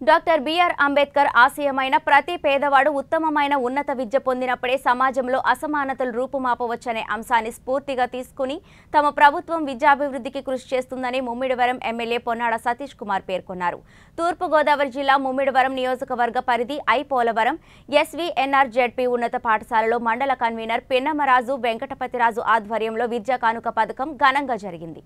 Doctor BR Ambedkar ఆశయమైన ప్రతి పేదవాడు ఉత్తమమైన ఉన్నత విద్య పొందినప్పుడే సమాజంలో అసమానతలు రూపుమాపవచ్చనే అంశాన్ని స్ఫూర్తిగా తీసుకుని తమ ప్రభుత్వం విద్యాభివృద్ధికి కృషి చేస్తుందని ముమ్మిడివరం ఎమ్మెల్యే పొన్నాడ సతీష్ కుమార్ పేర్కొన్నారు. తూర్పుగోదావరి జిల్లా ముమ్మిడివరం నియోజకవర్గ పరిధి ఐ పోలవరం ఎస్వీఎన్ఆర్ జెడ్పీ ఉన్నత పాఠశాలలో మండల కన్వీనర్ పిన్నమరాజు వెంకటపతిరాజు ఆధ్వర్యంలో విద్యా కానుక పథకం ఘనంగా జరిగింది.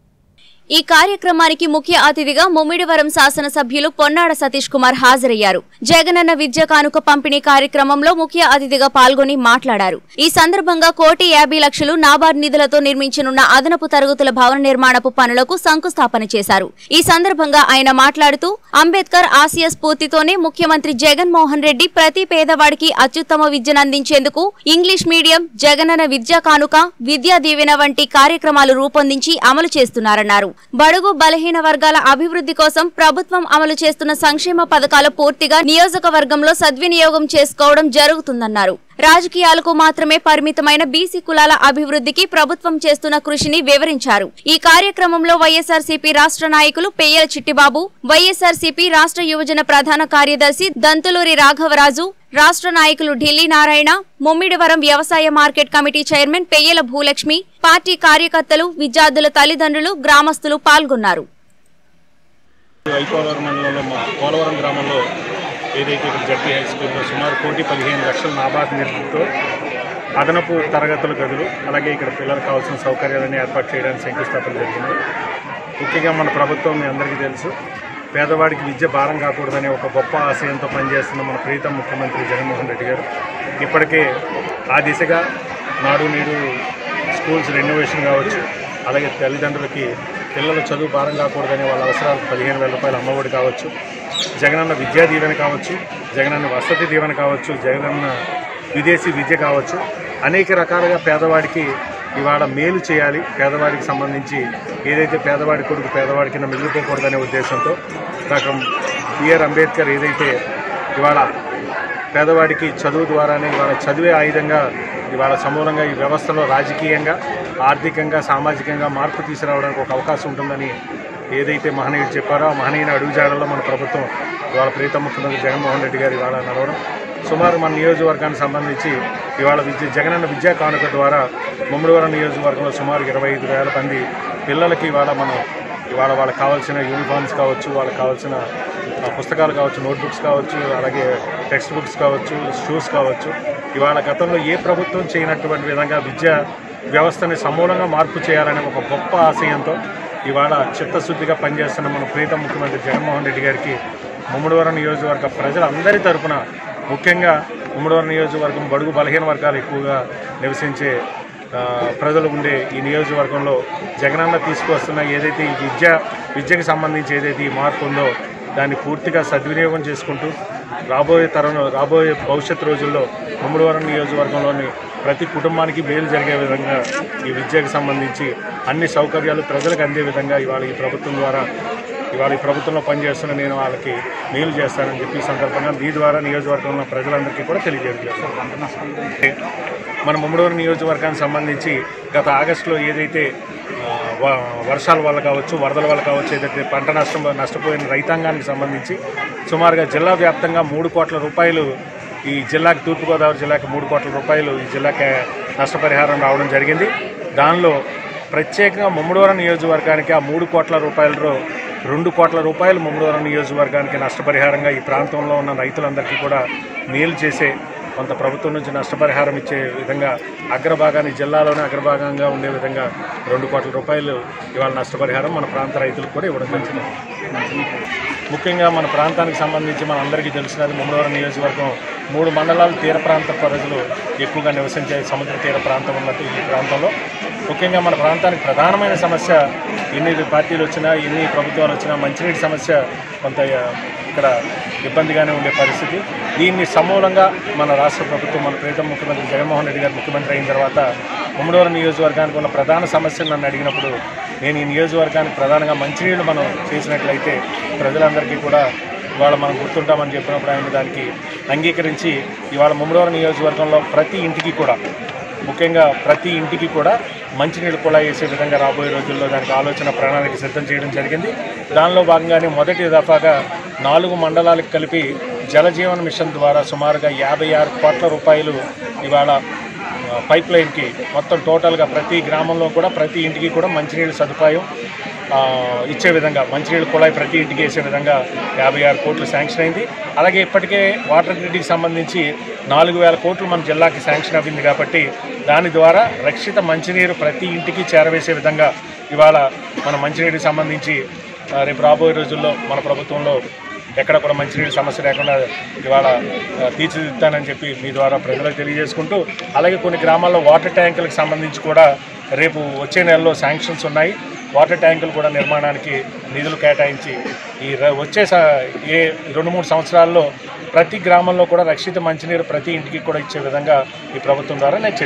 ఈ కార్యక్రమానికి ముఖ్య అతిథిగా ముమ్మిడివరం శాసనసభ్యులు పొన్నాడ సతీష్ కుమార్ హాజరయ్యారు. జగనన్న విద్య కానుక పంపిణీ కార్యక్రమంలో ముఖ్య అతిథిగా పాల్గొని మాట్లాడారు. ఈ సందర్భంగా కోటి యాభై లక్షలు నాబార్డ్ నిధులతో నిర్మించనున్న అదనపు తరగతుల భవన నిర్మాణపు పనులకు శంకుస్థాపన చేశారు. ఈ సందర్భంగా ఆయన మాట్లాడుతూ అంబేద్కర్ ఆసియా స్ఫూర్తితోనే ముఖ్యమంత్రి జగన్ మోహన్ రెడ్డి ప్రతి పేదవాడికి అత్యుత్తమ విద్యను అందించేందుకు ఇంగ్లీష్ మీడియం జగనన్న విద్యా కానుక విద్యా దీవెన వంటి కార్యక్రమాలు రూపొందించి అమలు చేస్తున్నారన్నారు. బడుగు బలహీన వర్గాల అభివృద్ధి కోసం ప్రభుత్వం అమలు చేస్తున్న సంక్షేమ పథకాలు పూర్తిగా నియోజకవర్గంలో సద్వినియోగం చేసుకోవడం జరుగుతుందన్నారు. రాజకీయాలకు మాత్రమే పరిమితమైన బీసీ కులాల అభివృద్ధికి ప్రభుత్వం చేస్తున్న కృషిని వివరించారు. ఈ కార్యక్రమంలో వైఎస్ఆర్సీపీ రాష్ట్ర నాయకులు పెయ్యల చిట్టిబాబు వైఎస్ఆర్సీపీ రాష్ట్ర యువజన ప్రధాన కార్యదర్శి దంతులూరి రాఘవరాజు రాష్ట్ర నాయకులు ఢిల్లీ నారాయణ ముమ్మిడివరం వ్యవసాయ market committee chairman Peyyala Bhulakshmi party కార్యకర్తలు విద్యార్థుల తల్లిదండ్రులు గ్రామస్తులు పాల్గొన్నారు. మండలంలో పోలవరం గ్రామంలో ఏదైతే ఇక్కడ జడ్పీ హై స్కూల్లో సుమారు కోటి పదిహేను లక్షల నాబాద్ నిధులతో అదనపు తరగతుల గదులు అలాగే ఇక్కడ పిల్లలకు కావాల్సిన సౌకర్యాలన్నీ ఏర్పాటు చేయడానికి శంకుస్థాపన జరిగింది. ముఖ్యంగా మన ప్రభుత్వం మీ అందరికీ తెలుసు పేదవాడికి విద్య భారం కాకూడదనే ఒక గొప్ప ఆశయంతో పనిచేస్తున్న మన ప్రీతం ముఖ్యమంత్రి జగన్మోహన్ రెడ్డి గారు ఇప్పటికే ఆ దిశగా నాడు నేడు స్కూల్స్ రెనోవేషన్ కావచ్చు అలాగే తల్లిదండ్రులకి పిల్లల చదువు భారం కాకూడదనే వాళ్ళ అవసరాలు పదిహేను వేల రూపాయలు అమ్మఒడి కావచ్చు జగనన్న విద్యా దీవెన కావచ్చు జగనన్న వసతి దీవెన కావచ్చు జగనన్న విదేశీ విద్య కావచ్చు అనేక రకాలుగా పేదవాడికి ఇవాళ మేలు చేయాలి. పేదవాడికి సంబంధించి ఏదైతే పేదవాడి కొడుకు పేదవాడి కింద మిగిలిపోకూడదనే ఉద్దేశంతో డాక్టర్ బిఆర్ అంబేద్కర్ ఏదైతే ఇవాళ పేదవాడికి చదువు ద్వారానే ఇవాళ చదివే ఆయుధంగా ఇవాళ సమూలంగా ఈ వ్యవస్థలో రాజకీయంగా ఆర్థికంగా సామాజికంగా మార్పు తీసుకురావడానికి ఒక అవకాశం ఉంటుందని ఏదైతే మహనీయుడు చెప్పారో ఆ మహనీయుని అడుగుజాడల్లో మన ప్రభుత్వం ఇవాళ ప్రీత ముఖ్యమంత్రి జగన్మోహన్ రెడ్డి గారు ఇవాళ నడవడం. సుమారు మన నియోజకవర్గానికి సంబంధించి ఇవాళ విద్య జగనన్న విద్యా కానుక ద్వారా ముమ్మడివరం నియోజకవర్గంలో సుమారు ఇరవై ఐదు వేల మంది పిల్లలకి ఇవాళ మనం ఇవాళ వాళ్ళకి కావాల్సిన యూనిఫామ్స్ కావచ్చు వాళ్ళకి కావాల్సిన పుస్తకాలు కావచ్చు నోట్బుక్స్ కావచ్చు అలాగే టెక్స్ట్ బుక్స్ కావచ్చు షూస్ కావచ్చు. ఇవాళ గతంలో ఏ ప్రభుత్వం చేయనటువంటి విధంగా విద్యా వ్యవస్థని సమూలంగా మార్పు చేయాలనే ఒక గొప్ప ఆశయంతో ఇవాళ చిత్తశుద్ధిగా పనిచేస్తున్న మన ప్రీతం ముఖ్యమంత్రి జగన్మోహన్ రెడ్డి గారికి ముమ్మడివరం నియోజకవర్గ ప్రజలందరి తరపున ముఖ్యంగా ముమ్మడివరం నియోజకవర్గం బడుగు బలహీన వర్గాలు ఎక్కువగా నివసించే ప్రజలు ఉండే ఈ నియోజకవర్గంలో జగనన్న తీసుకొస్తున్న ఏదైతే ఈ విద్య విద్యకు సంబంధించి ఏదైతే ఈ మార్పు ఉందో దాన్ని పూర్తిగా సద్వినియోగం చేసుకుంటూ రాబోయే తరం రాబోయే భవిష్యత్ రోజుల్లో ముమ్మడివరం నియోజకవర్గంలోని ప్రతి కుటుంబానికి మేలు జరిగే విధంగా ఈ విద్యకు సంబంధించి అన్ని సౌకర్యాలు ప్రజలకు అందే విధంగా ఇవాళ ఈ ప్రభుత్వం ద్వారా ఇవాళ ఈ ప్రభుత్వంలో పనిచేస్తున్న నేను వాళ్ళకి మేలు చేస్తానని చెప్పి ఈ సందర్భంగా మీ ద్వారా నియోజకవర్గంలో ప్రజలందరికీ కూడా తెలియజేస్తాను మన ముమ్మడూరు నియోజకవర్గానికి సంబంధించి గత ఆగస్టులో ఏదైతే వ- వర్షాల వల్ల కావచ్చు వరదల వల్ల కావచ్చు ఏదైతే పంట నష్టం నష్టపోయిన రైతాంగానికి సంబంధించి సుమారుగా జిల్లా వ్యాప్తంగా మూడు కోట్ల రూపాయలు ఈ జిల్లాకు తూర్పుగోదావరి జిల్లాకి మూడు కోట్ల రూపాయలు ఈ జిల్లాకి నష్టపరిహారం రావడం జరిగింది. దానిలో ప్రత్యేకంగా ముమ్మడివరం నియోజకవర్గానికి ఆ మూడు కోట్ల రూపాయలలో రెండు కోట్ల రూపాయలు ముమ్మడివరం నియోజకవర్గానికి నష్టపరిహారంగా ఈ ప్రాంతంలో ఉన్న రైతులందరికీ కూడా మేలు చేసే కొంత ప్రభుత్వం నుంచి నష్టపరిహారం ఇచ్చే విధంగా అగ్రభాగాన్ని జిల్లాలోనే అగ్రభాగంగా ఉండే విధంగా రెండు కోట్ల రూపాయలు ఇవాళ నష్టపరిహారం మన ప్రాంత రైతులకు కూడా ఇవ్వడం జరిగింది ముఖ్యంగా మన ప్రాంతానికి సంబంధించి మన అందరికీ తెలిసినది ముమ్మవరం నియోజకవర్గం మూడు మండలాలు తీర ప్రాంత ప్రజలు ఎక్కువగా నివసించే సముద్ర తీర ప్రాంతం ఉన్నట్టు ఈ ప్రాంతంలో. ముఖ్యంగా మన ప్రాంతానికి ప్రధానమైన సమస్య ఎన్ని పార్టీలు వచ్చినా ఎన్ని ప్రభుత్వాలు వచ్చినా మంచినీటి సమస్య కొంత ఇక్కడ ఇబ్బందిగానే ఉండే పరిస్థితి. దీన్ని సమూలంగా మన రాష్ట్ర ప్రభుత్వం మన ప్రీతం ముఖ్యమంత్రి జగన్మోహన్ రెడ్డి గారు ముఖ్యమంత్రి అయిన తర్వాత ముమ్మడివరం నియోజకవర్గానికి ఉన్న ప్రధాన సమస్యలు నన్ను అడిగినప్పుడు నేను ఈ నియోజకవర్గానికి ప్రధానంగా మంచినీళ్ళు మనం చేసినట్లయితే ప్రజలందరికీ కూడా ఇవాళ మనం గుర్తుంటామని చెప్పినప్పుడు ఆయన దానికి అంగీకరించి ఇవాళ ముమ్మడివరం నియోజకవర్గంలో ప్రతి ఇంటికి కూడా ముఖ్యంగా ప్రతి ఇంటికి కూడా మంచినీళ్ళు కూడా వేసే విధంగా రాబోయే రోజుల్లో దానికి ఆలోచన ప్రణాళిక సిద్ధం చేయడం జరిగింది. దానిలో భాగంగానే మొదటి దఫాగా నాలుగు మండలాలకు కలిపి జలజీవన్ మిషన్ ద్వారా సుమారుగా యాభై ఆరు కోట్ల రూపాయలు ఇవాళ పైప్ లైన్కి మొత్తం టోటల్గా ప్రతి గ్రామంలో కూడా ప్రతి ఇంటికి కూడా మంచినీళ్ళ సదుపాయం ఇచ్చే విధంగా మంచినీళ్ళ కుళాయి ప్రతి ఇంటికి వేసే విధంగా యాభై ఆరు కోట్లు శాంక్షన్ అయింది. అలాగే ఇప్పటికే వాటర్ గ్రిడ్కి సంబంధించి నాలుగు వేల కోట్లు మన జిల్లాకి శాంక్షన్ అయింది కాబట్టి దాని ద్వారా రక్షిత మంచినీరు ప్రతి ఇంటికి చేరవేసే విధంగా ఇవాళ మన మంచినీటికి సంబంధించి రేపు రాబోయే రోజుల్లో మన ప్రభుత్వంలో ఎక్కడ కూడా మంచినీటి సమస్య లేకుండా ఇవాళ తీర్చిదిద్దానని చెప్పి మీ ద్వారా ప్రజలకు తెలియజేసుకుంటూ అలాగే కొన్ని గ్రామాల్లో వాటర్ ట్యాంకులకు సంబంధించి కూడా రేపు వచ్చే నెలలో శాంక్షన్స్ ఉన్నాయి. వాటర్ ట్యాంకులు కూడా నిర్మాణానికి నిధులు కేటాయించి ఈ ర- వచ్చే స- ఏ రెండు మూడు సంవత్సరాల్లో ప్రతి గ్రామంలో కూడా రక్షిత మంచినీరు ప్రతి ఇంటికి కూడా ఇచ్చే విధంగా ఈ ప్రభుత్వం ద్వారా నేను